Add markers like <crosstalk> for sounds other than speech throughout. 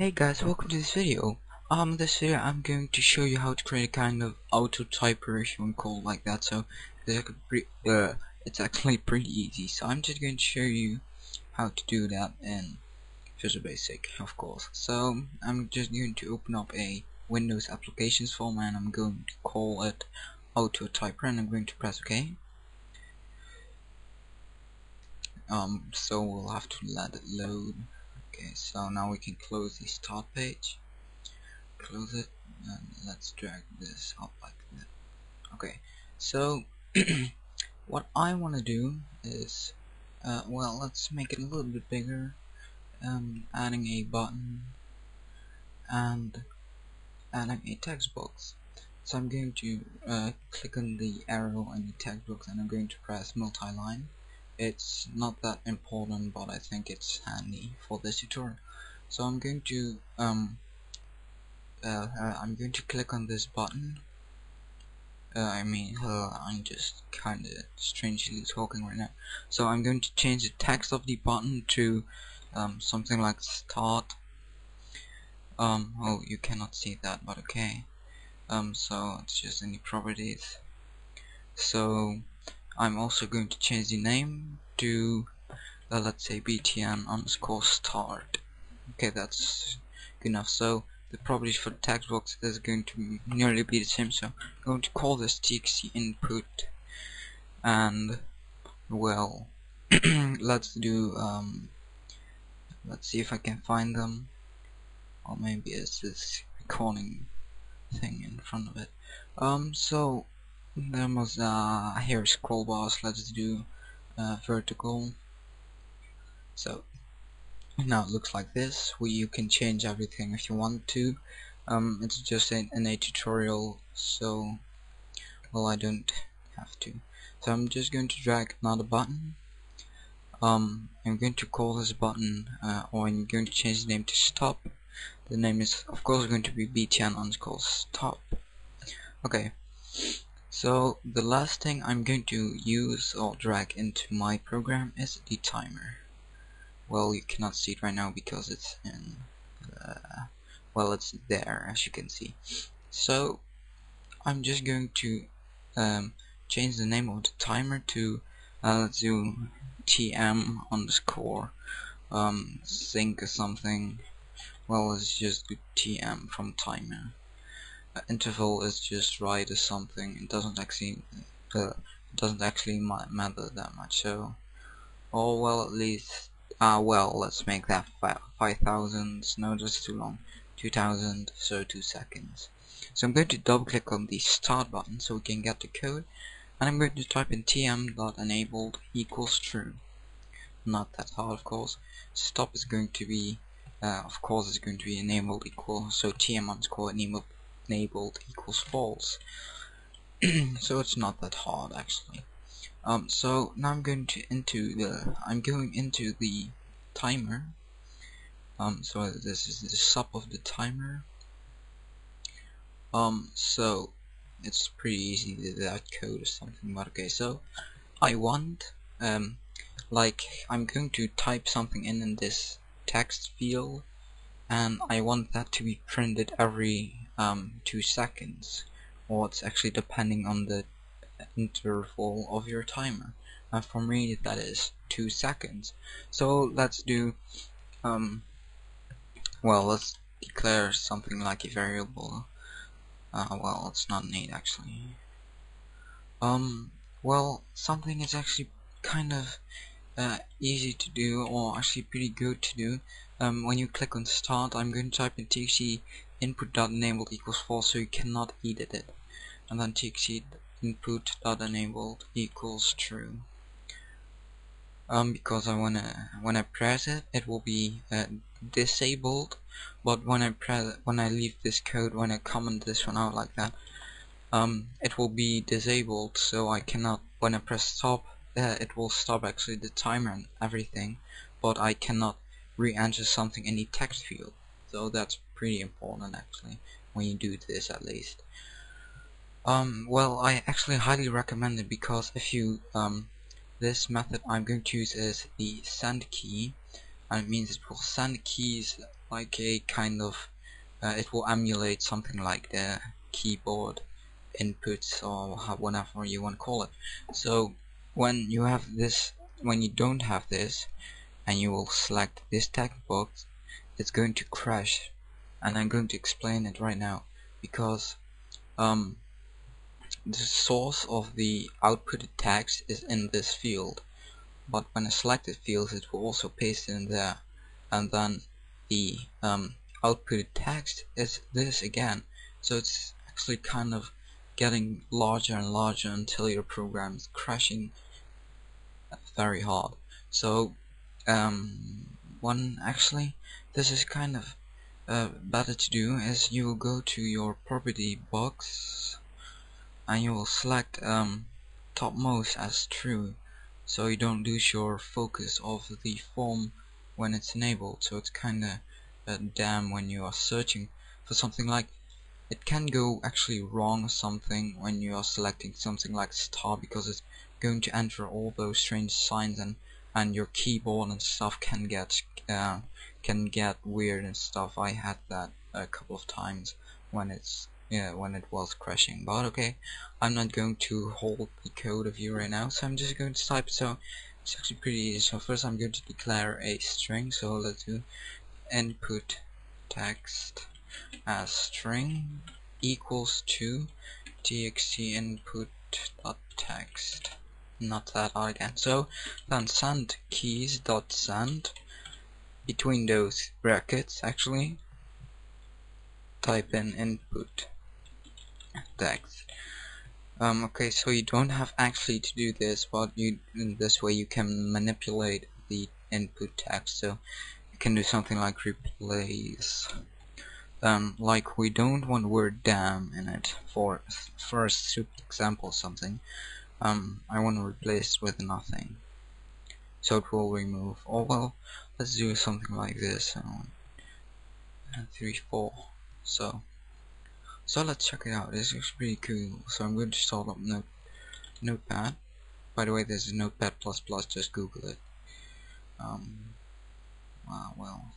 Hey guys, welcome to this video. Um, this video I'm going to show you how to create a kind of auto typer if you want to call like that. So uh, it's actually pretty easy. So I'm just going to show you how to do that in Visual Basic, of course. So I'm just going to open up a Windows Applications form and I'm going to call it auto typer and I'm going to press OK. Um, so we'll have to let it load. Okay, so now we can close the start page. Close it and let's drag this up like that. Okay, so <clears throat> what I want to do is, uh, well, let's make it a little bit bigger. Um, adding a button and adding a text box. So I'm going to uh, click on the arrow in the text box and I'm going to press multi-line it's not that important but I think it's handy for this tutorial. So I'm going to um uh, uh, I'm going to click on this button. Uh, I mean uh, I'm just kinda strangely talking right now. So I'm going to change the text of the button to um, something like start. Um oh you cannot see that but okay. Um so it's just any properties. So I'm also going to change the name to uh, let's say btn underscore start. Okay that's good enough. So the properties for the text box is going to nearly be the same so I'm going to call this txt input. And well <clears throat> let's do um, let's see if I can find them. Or maybe it's this recording thing in front of it. Um so there was uh here scroll bars let's do uh, vertical. So now it looks like this where you can change everything if you want to. Um, it's just in, in a tutorial so well I don't have to. So I'm just going to drag another button. Um, I'm going to call this button uh, or I'm going to change the name to stop. The name is of course going to be btn underscore stop. Okay so the last thing I'm going to use or drag into my program is the timer. Well, you cannot see it right now because it's in, uh, well, it's there as you can see. So I'm just going to um, change the name of the timer to uh, let's do tm underscore um, sync or something. Well, let's just tm from timer interval is just right or something. It doesn't actually uh, doesn't actually matter that much. So oh well at least ah well let's make that 5000 no that's too long. 2000 so 2 seconds. So I'm going to double click on the start button so we can get the code. And I'm going to type in tm.enabled equals true. Not that hard of course. Stop is going to be uh, of course is going to be enabled equal so tm underscore enabled enabled equals false. <clears throat> So it's not that hard actually. Um so now I'm going to into the I'm going into the timer. Um so this is the sub of the timer. Um so it's pretty easy to that code or something but okay so I want um like I'm going to type something in in this text field and I want that to be printed every um, 2 seconds or it's actually depending on the interval of your timer. And for me that is 2 seconds. So let's do um, well let's declare something like a variable. Uh, well it's not neat actually. Um well something is actually kind of uh, easy to do or actually pretty good to do. Um, when you click on start I'm going to type in txt input.enabled equals false so you cannot edit it. And then txt input.enabled equals true. Um, because I wanna when I press it it will be uh, disabled. But when I press when I leave this code when I comment this one out like that um, it will be disabled. So I cannot when I press stop uh, it will stop actually the timer and everything. But I cannot re-enter something in the text field. So that's pretty important actually when you do this at least. Um well I actually highly recommend it because if you um this method I'm going to use is the send key and it means it will send keys like a kind of uh, it will emulate something like the keyboard inputs or whatever you want to call it. So when you have this when you don't have this and you will select this text box it's going to crash and I'm going to explain it right now because um, the source of the outputted text is in this field but when I select it fields it will also paste in there and then the um, text is this again. So it's actually kind of getting larger and larger until your program is crashing very hard. So um, one actually this is kind of uh, better to do is you will go to your property box and you will select um, topmost as true. So you don't lose your focus of the form when it's enabled. So it's kinda uh, damn when you are searching for something like it can go actually wrong or something when you are selecting something like star because it's going to enter all those strange signs and and your keyboard and stuff can get uh, can get weird and stuff. I had that a couple of times when it's yeah when it was crashing. But okay I'm not going to hold the code of you right now so I'm just going to type. So it's actually pretty easy. So first I'm going to declare a string. So let's do input text as string equals to txt input dot text. Not that again so then send keys dot send between those brackets actually. Type in input text. Um, okay so you don't have actually to do this but you in this way you can manipulate the input text. So you can do something like replace. Um, like we don't want word damn in it. For first example something. Um, I want to replace with nothing. So it will remove oh well let's do something like this um, three four so so let's check it out. This looks pretty cool. So I'm going to start up note notepad. By the way there's a notepad plus plus just google it. Um wow well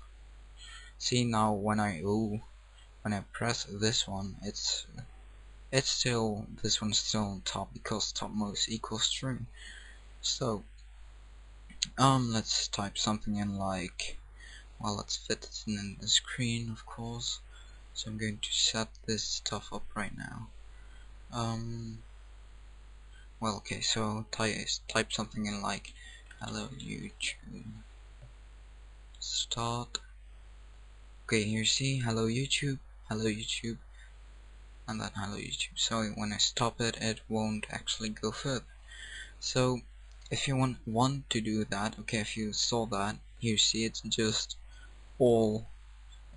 see now when I ooh, when I press this one it's it's still this one's still on top because topmost equals true so um let's type something in like well let's fit it in the screen of course. So I'm going to set this stuff up right now. Um well okay so type, type something in like hello YouTube. Start. Okay here you see hello YouTube hello YouTube and then hello YouTube. So when I stop it it won't actually go further. So if you want want to do that okay if you saw that you see it's just all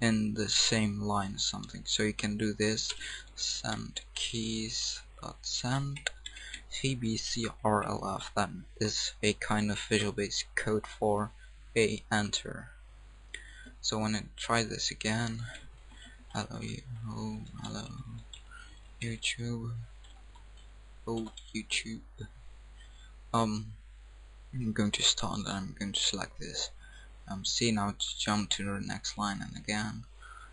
in the same line or something. So you can do this send keys dot send vbcrlf that is a kind of visual basic code for a enter. So when I try this again hello you oh hello YouTube oh YouTube. Um I'm going to start and I'm going to select this. Um see now to jump to the next line and again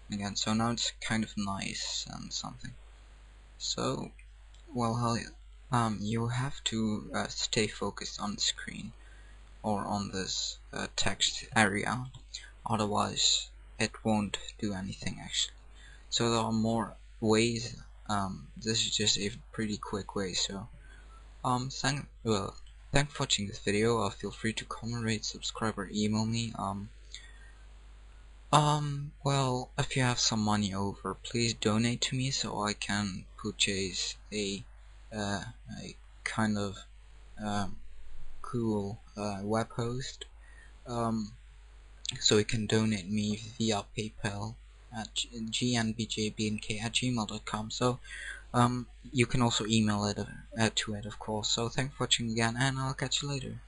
and again. So now it's kind of nice and something. So well um you have to uh, stay focused on the screen or on this uh, text area. Otherwise it won't do anything actually. So there are more ways um, this is just a pretty quick way so um thank well thanks for watching this video. Uh, feel free to comment rate subscribe or email me. Um um well if you have some money over please donate to me so I can purchase a uh, a kind of um, cool uh, web host um, so you can donate me via PayPal at jnbjabnk at gmail.com so um, you can also email it uh, to it of course. So thanks for watching again and I'll catch you later